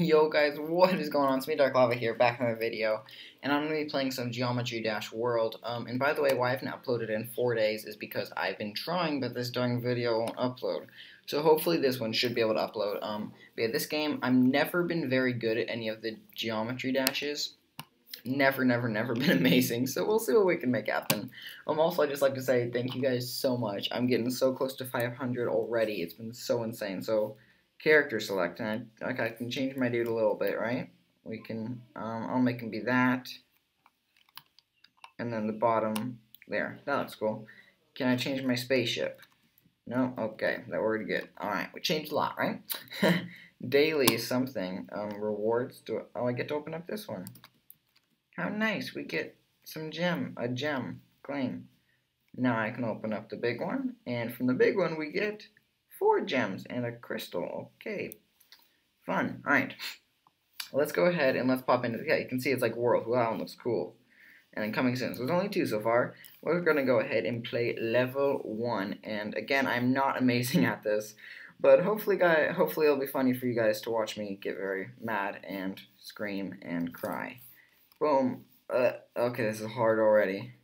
Yo guys, what is going on? It's me, Dark Lava here, back in my video, and I'm going to be playing some Geometry Dash World. Um, and by the way, why I haven't uploaded in four days is because I've been trying, but this darn video won't upload. So hopefully this one should be able to upload. Um, but yeah, this game, I've never been very good at any of the Geometry Dashes. Never, never, never been amazing, so we'll see what we can make happen. Um, also, I'd just like to say thank you guys so much. I'm getting so close to 500 already. It's been so insane, so character select, and I, I can change my dude a little bit, right? We can, um, I'll make him be that, and then the bottom, there, that looks cool. Can I change my spaceship? No? Okay, that worked good. Alright, we changed a lot, right? Daily something, um, rewards, do, oh, I get to open up this one. How nice, we get some gem, a gem, claim. Now I can open up the big one, and from the big one we get four gems and a crystal. Okay, fun. All right, let's go ahead and let's pop into. Yeah, you can see it's like world. Wow, looks cool. And then coming soon. So there's only two so far. We're gonna go ahead and play level one. And again, I'm not amazing at this, but hopefully, guy, hopefully it'll be funny for you guys to watch me get very mad and scream and cry. Boom. Uh, okay, this is hard already.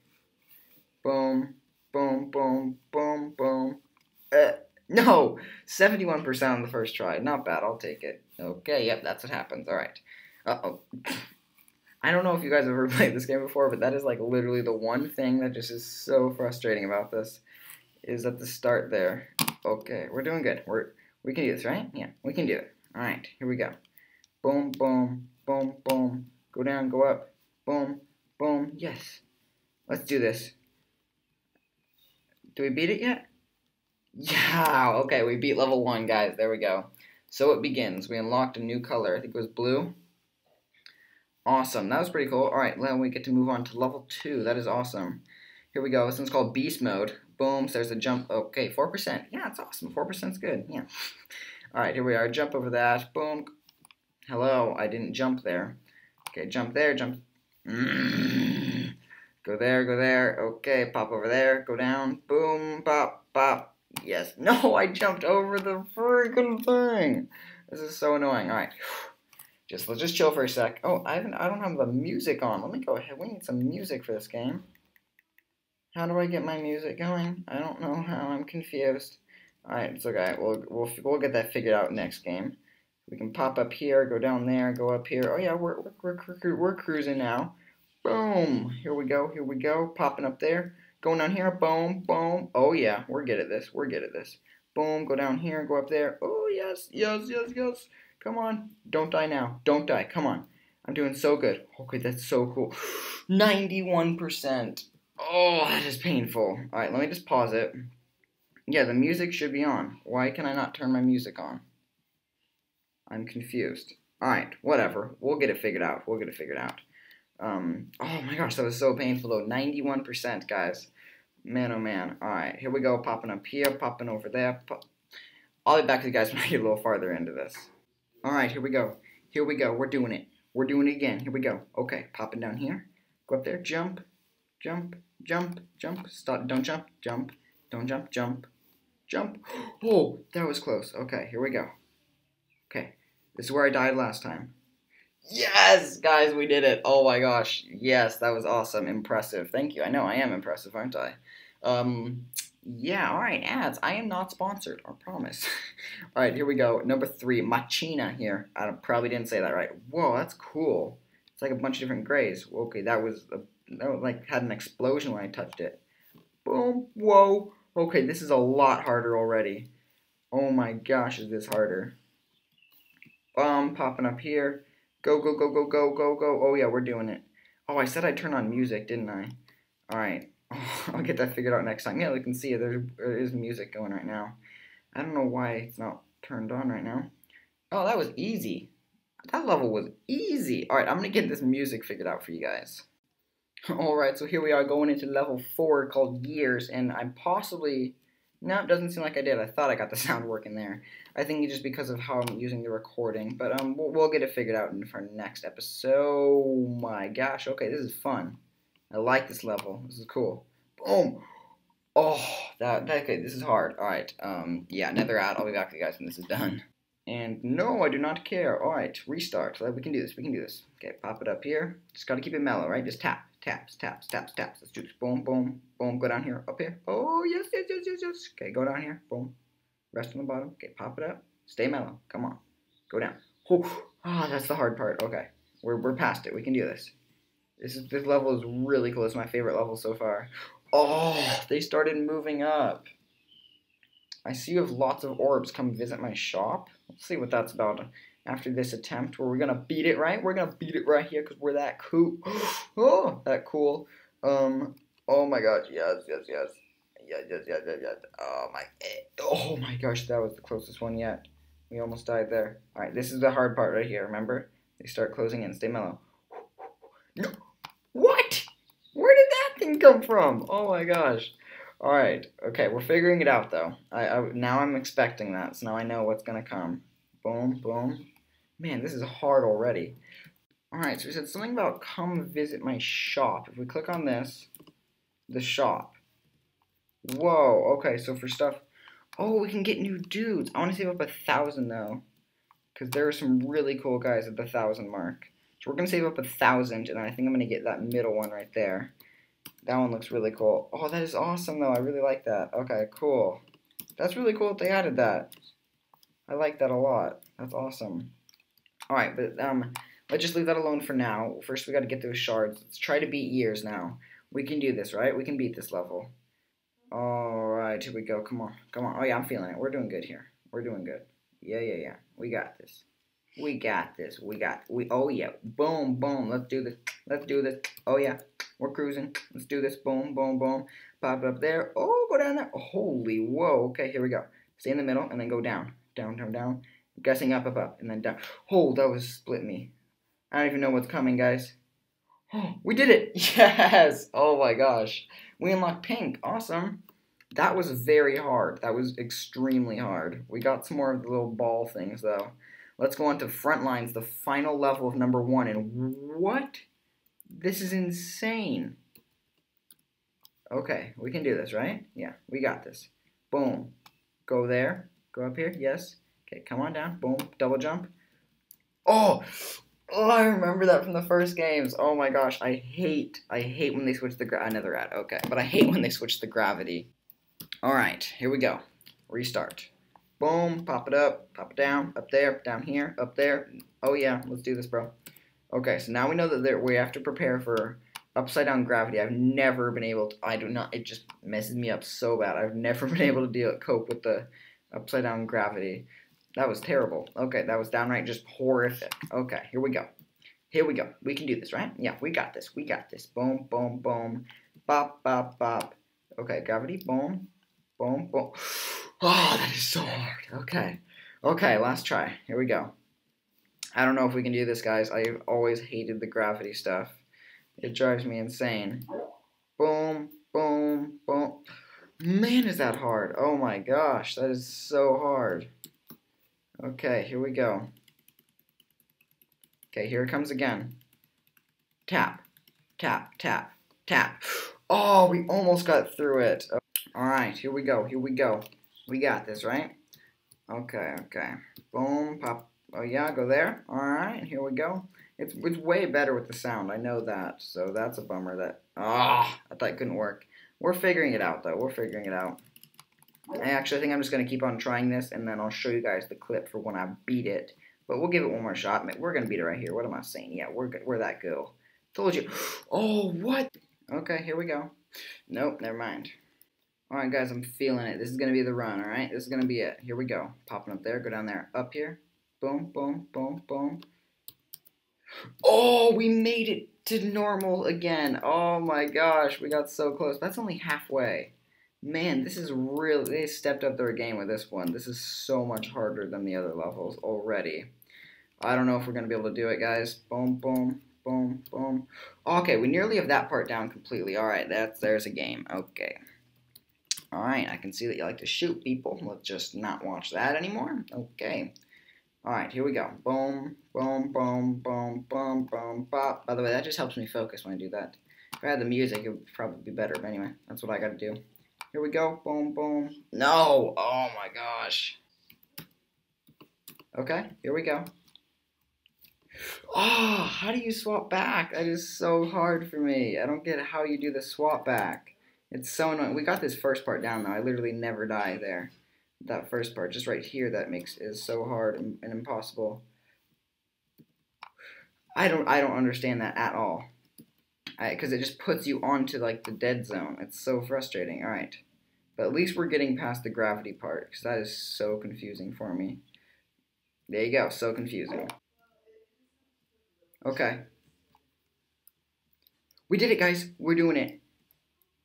Boom. Boom. Boom. Boom. Boom. Uh, no, 71% on the first try. Not bad, I'll take it. Okay, yep, that's what happens. Alright. Uh-oh. I don't know if you guys have ever played this game before, but that is like literally the one thing that just is so frustrating about this. Is at the start there. Okay, we're doing good. We're we can do this, right? Yeah, we can do it. Alright, here we go. Boom, boom, boom, boom. Go down, go up. Boom, boom. Yes. Let's do this. Do we beat it yet? Yeah, okay, we beat level 1, guys. There we go. So it begins. We unlocked a new color. I think it was blue. Awesome. That was pretty cool. Alright, now we get to move on to level 2. That is awesome. Here we go. This one's called Beast Mode. Boom, so there's a jump. Okay, 4%. Yeah, it's awesome. 4%'s good. Yeah. Alright, here we are. Jump over that. Boom. Hello, I didn't jump there. Okay, jump there, jump. Go there, go there. Okay, pop over there. Go down. Boom, pop, pop. Yes. No, I jumped over the freaking thing. This is so annoying. All right. Just let's just chill for a sec. Oh, I haven't. I don't have the music on. Let me go ahead. We need some music for this game. How do I get my music going? I don't know how. I'm confused. All right, it's okay. We'll we'll we'll get that figured out next game. We can pop up here, go down there, go up here. Oh yeah, we're we're we're, we're cruising now. Boom. Here we go. Here we go. Popping up there. Going down here, boom, boom. Oh yeah, we're good at this. We're good at this. Boom, go down here, and go up there. Oh yes, yes, yes, yes. Come on. Don't die now. Don't die. Come on. I'm doing so good. Okay, that's so cool. 91%. Oh, that is painful. Alright, let me just pause it. Yeah, the music should be on. Why can I not turn my music on? I'm confused. Alright, whatever. We'll get it figured out. We'll get it figured out. Um, oh my gosh, that was so painful though. 91%, guys. Man, oh man. Alright, here we go. Popping up here, popping over there. Pop I'll be back to you guys when I get a little farther into this. Alright, here we go. Here we go. We're doing it. We're doing it again. Here we go. Okay, popping down here. Go up there. Jump. Jump. Jump. Jump. Stop. Don't jump. Jump. Don't jump. Jump. Jump. Oh, that was close. Okay, here we go. Okay, this is where I died last time. Yes, guys, we did it. Oh my gosh. Yes, that was awesome. Impressive. Thank you. I know I am impressive, aren't I? Um, yeah, alright, ads. I am not sponsored, I promise. alright, here we go. Number three, Machina here. I probably didn't say that right. Whoa, that's cool. It's like a bunch of different grays. Okay, that was, a, that was like had an explosion when I touched it. Boom, whoa. Okay, this is a lot harder already. Oh my gosh, is this harder. Um, popping up here. Go, go, go, go, go, go, go. Oh, yeah, we're doing it. Oh, I said I'd turn on music, didn't I? Alright. Oh, I'll get that figured out next time. Yeah, we can see. There, is music going right now. I don't know why it's not turned on right now. Oh, that was easy. That level was easy. Alright, I'm going to get this music figured out for you guys. Alright, so here we are going into level 4 called Years, and I'm possibly no, it doesn't seem like I did. I thought I got the sound working there. I think just because of how I'm using the recording. But um, we'll, we'll get it figured out in our next episode. Oh my gosh. Okay, this is fun. I like this level. This is cool. Boom. Oh, that, that okay, this is hard. Alright, um, yeah, another ad. I'll be back with you guys when this is done. And no, I do not care. All right, restart. We can do this. We can do this. Okay, pop it up here. Just got to keep it mellow, right? Just tap, taps, taps, taps, taps. Let's do this. Boom, boom, boom. Go down here, up here. Oh, yes, yes, yes, yes, yes. Okay, go down here. Boom. Rest on the bottom. Okay, pop it up. Stay mellow. Come on. Go down. Oh, ah, that's the hard part. Okay, we're, we're past it. We can do this. This is this level is really. It's my favorite level so far. Oh, they started moving up. I see you have lots of orbs. Come visit my shop. Let's see what that's about after this attempt where we're going to beat it, right? We're going to beat it right here because we're that cool. oh, that cool. Um, oh my gosh, yes, yes, yes. Yes, yes, yes, yes, yes. Oh my, oh my gosh, that was the closest one yet. We almost died there. All right, this is the hard part right here, remember? They start closing in. Stay mellow. No. What? Thing come from? Oh my gosh. All right. Okay, we're figuring it out though. I, I now I'm expecting that, so now I know what's gonna come. Boom, boom. Man, this is hard already. All right. So we said something about come visit my shop. If we click on this, the shop. Whoa. Okay. So for stuff. Oh, we can get new dudes. I want to save up a thousand though, because there are some really cool guys at the thousand mark. So we're gonna save up a thousand, and I think I'm gonna get that middle one right there. That one looks really cool. Oh, that is awesome, though. I really like that. Okay, cool. That's really cool that they added that. I like that a lot. That's awesome. Alright, but um, let's just leave that alone for now. First, we got to get those shards. Let's try to beat years now. We can do this, right? We can beat this level. Alright, here we go. Come on. Come on. Oh, yeah, I'm feeling it. We're doing good here. We're doing good. Yeah, yeah, yeah. We got this. We got this. We got. We. Oh yeah. Boom, boom. Let's do this. Let's do this. Oh yeah. We're cruising. Let's do this. Boom, boom, boom. Pop it up there. Oh, go down there. Holy whoa. Okay, here we go. Stay in the middle and then go down. Down, down, down. Guessing up, up, up, and then down. Oh, that was split me. I don't even know what's coming, guys. Oh, we did it! Yes! Oh my gosh. We unlocked pink. Awesome. That was very hard. That was extremely hard. We got some more of the little ball things, though. Let's go on to front lines, the final level of number one. And what? This is insane. Okay, we can do this, right? Yeah, we got this. Boom. Go there. Go up here. Yes. Okay, come on down. Boom. Double jump. Oh! Oh, I remember that from the first games. Oh my gosh, I hate, I hate when they switch the another ad. Okay, but I hate when they switch the gravity. All right, here we go. Restart. Boom, pop it up, pop it down, up there, down here, up there. Oh yeah, let's do this, bro. Okay, so now we know that there, we have to prepare for upside down gravity. I've never been able to, I do not, it just messes me up so bad. I've never been able to deal, cope with the upside down gravity. That was terrible. Okay, that was downright just horrific. Okay, here we go. Here we go. We can do this, right? Yeah, we got this. We got this. Boom, boom, boom. Bop, bop, bop. Okay, gravity. Boom, boom, boom. Oh, that is so hard. Okay. Okay, last try. Here we go. I don't know if we can do this, guys. I've always hated the gravity stuff. It drives me insane. Boom, boom, boom. Man, is that hard. Oh my gosh, that is so hard. Okay, here we go. Okay, here it comes again. Tap, tap, tap, tap. Oh, we almost got through it. Alright, here we go, here we go. We got this, right? Okay, okay. Boom, pop. Oh yeah, go there. All right, here we go. It's it's way better with the sound. I know that. So that's a bummer that. Ah, oh, I thought it couldn't work. We're figuring it out though. We're figuring it out. I actually think I'm just gonna keep on trying this, and then I'll show you guys the clip for when I beat it. But we'll give it one more shot. We're gonna beat it right here. What am I saying? Yeah, we're we're that good. Told you. Oh, what? Okay, here we go. Nope, never mind. Alright guys, I'm feeling it. This is going to be the run, alright? This is going to be it. Here we go. Popping up there, go down there, up here. Boom, boom, boom, boom. Oh, we made it to normal again. Oh my gosh, we got so close. That's only halfway. Man, this is really, they stepped up their game with this one. This is so much harder than the other levels already. I don't know if we're going to be able to do it, guys. Boom, boom, boom, boom. Okay, we nearly have that part down completely. Alright, that's there's a game. Okay. Alright, I can see that you like to shoot people. Let's just not watch that anymore. Okay. Alright, here we go. Boom, boom, boom, boom, boom, boom, bop. By the way, that just helps me focus when I do that. If I had the music, it would probably be better. But anyway, that's what I gotta do. Here we go. Boom, boom. No! Oh my gosh. Okay, here we go. Oh, how do you swap back? That is so hard for me. I don't get how you do the swap back. It's so annoying. We got this first part down though. I literally never die there. That first part, just right here, that makes is so hard and, and impossible. I don't I don't understand that at all. Because it just puts you onto like the dead zone. It's so frustrating. All right, but at least we're getting past the gravity part because that is so confusing for me. There you go. So confusing. Okay. We did it, guys. We're doing it.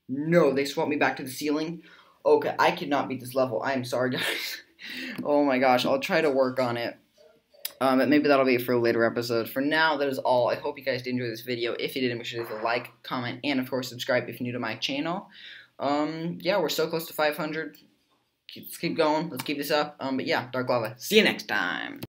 No, they swapped me back to the ceiling. Okay, I cannot beat this level. I am sorry, guys. oh my gosh, I'll try to work on it. Um, but maybe that'll be for a later episode. For now, that is all. I hope you guys did enjoy this video. If you did, make sure to leave a like, comment, and of course subscribe if you're new to my channel. Um, yeah, we're so close to 500. Let's keep going. Let's keep this up. Um, but yeah, Dark Lava. See you next time.